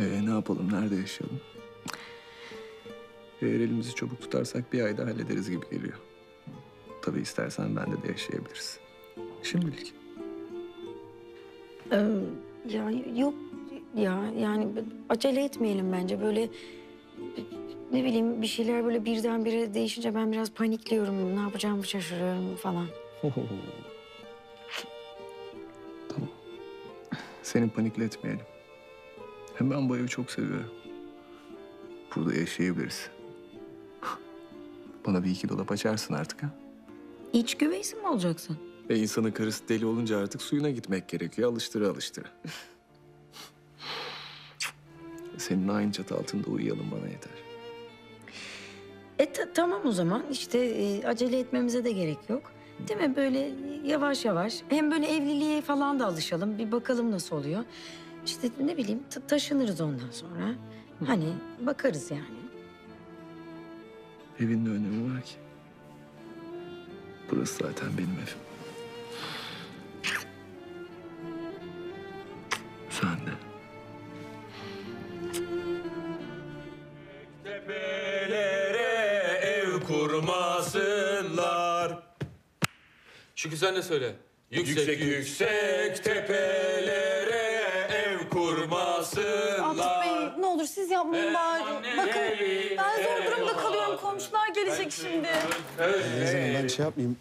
Ee, ne yapalım, nerede yaşayalım? Eğer elimizi çabuk tutarsak bir ayda hallederiz gibi geliyor. Tabii istersen bende de yaşayabiliriz. Şimdilik. Ee, ya yok ya yani acele etmeyelim bence böyle ne bileyim bir şeyler böyle birdenbire değişince ben biraz panikliyorum. Ne yapacağımı şaşırıyorum falan. Tamam. Seni panikletmeyelim. Hem ben bu evi çok seviyorum. Burada yaşayabiliriz. Bana bir iki dolap açarsın artık ha. İç güveysi mi olacaksın? E insanın karısı deli olunca artık suyuna gitmek gerekiyor. Alıştıra alıştıra. Senin aynı çatı altında uyuyalım bana yeter. E ta- tamam o zaman işte e, acele etmemize de gerek yok. Değil mi böyle yavaş yavaş hem böyle evliliğe falan da alışalım bir bakalım nasıl oluyor. İşte ne bileyim ta- taşınırız ondan sonra. Hani bakarız yani. Evin ne önemi var ki? Burası zaten benim evim. Sen de. Tepelere ev kurmasınlar. Şükrü sen de söyle. Yüksek Yüksek yüksek tepelere olur siz yapmayın bari. Bakın ben zor durumda kalıyorum. Komşular gelecek şimdi. Neyse ben şey yapmayayım.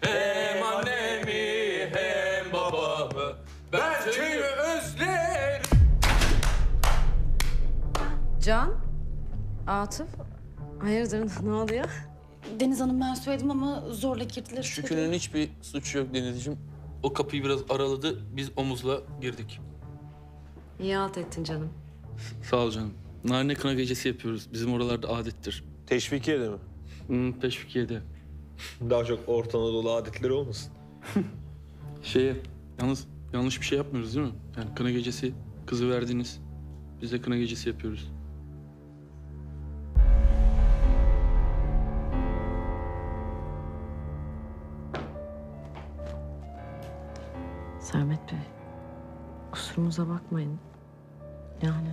Hem annemi hem babamı ben köyü özlerim. Can, Atıf, hayırdır ne oluyor? Deniz Hanım ben söyledim ama zorla girdiler. Şükrü'nün hiçbir suçu yok Denizciğim. O kapıyı biraz araladı. Biz omuzla girdik. İyi halt ettin canım. Sağ ol canım. Narine kına gecesi yapıyoruz. Bizim oralarda adettir. Teşvikiye'de mi? Hmm, Teşvikiye'de. Daha çok Orta Anadolu adetleri olmasın? Şeye, yalnız yanlış bir şey yapmıyoruz değil mi? Yani kına gecesi kızı verdiniz. Biz de kına gecesi yapıyoruz. Sermet Bey, kusurumuza bakmayın. Yani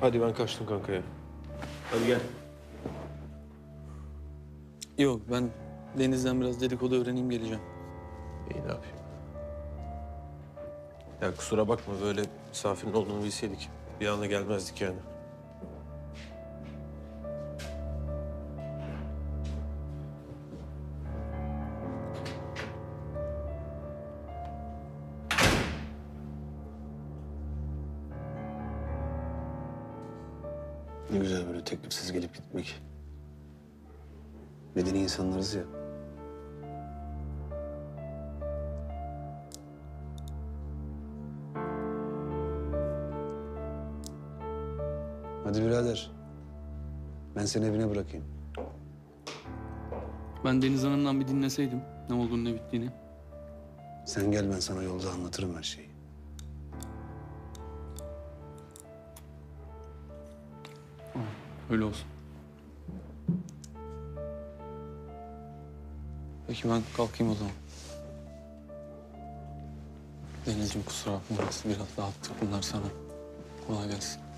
Hadi ben kaçtım kanka ya. Hadi gel. Yok ben Deniz'den biraz dedikodu öğreneyim geleceğim. İyi ne yapayım? Ya kusura bakma böyle misafirin olduğunu bilseydik bir anda gelmezdik yani. Ne güzel böyle teklifsiz gelip gitmek. Medeni insanlarız ya. Hadi birader. Ben seni evine bırakayım. Ben Deniz Hanım'dan bir dinleseydim ne olduğunu ne bittiğini. Sen gel ben sana yolda anlatırım her şeyi. Öyle olsun. Peki ben kalkayım o zaman. Denizciğim kusura bakma biraz, dağıttık bunlar sana. Kolay gelsin.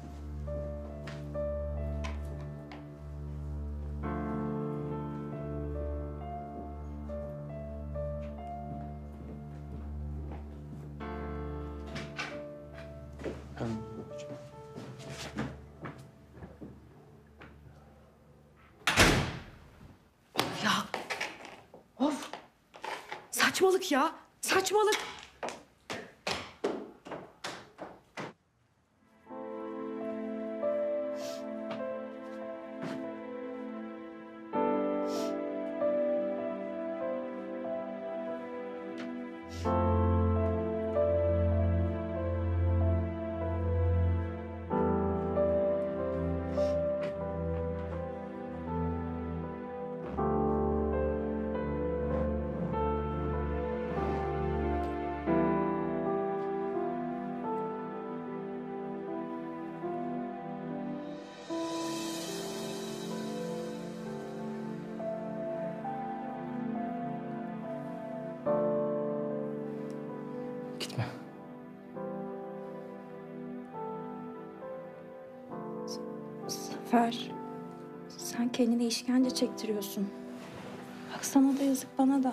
Saçmalık ya. Saçmalık. Zafer, sen kendine işkence çektiriyorsun. Bak sana da yazık bana da.